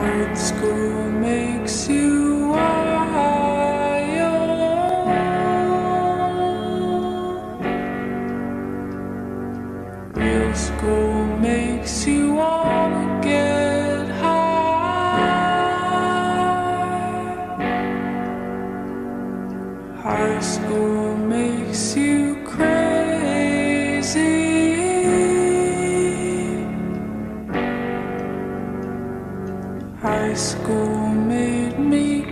Art school makes you wild. Real school makes you wanna get high. High school makes you crazy. High school made me.